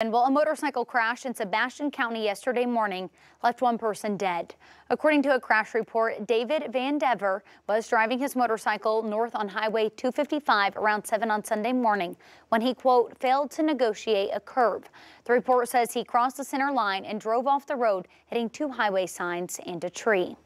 Well, a motorcycle crash in Sebastian County yesterday morning left one person dead. According to a crash report, David Van Dever was driving his motorcycle north on Highway 255 around 7 on Sunday morning when he, quote, failed to negotiate a curve. The report says he crossed the center line and drove off the road, hitting two highway signs and a tree.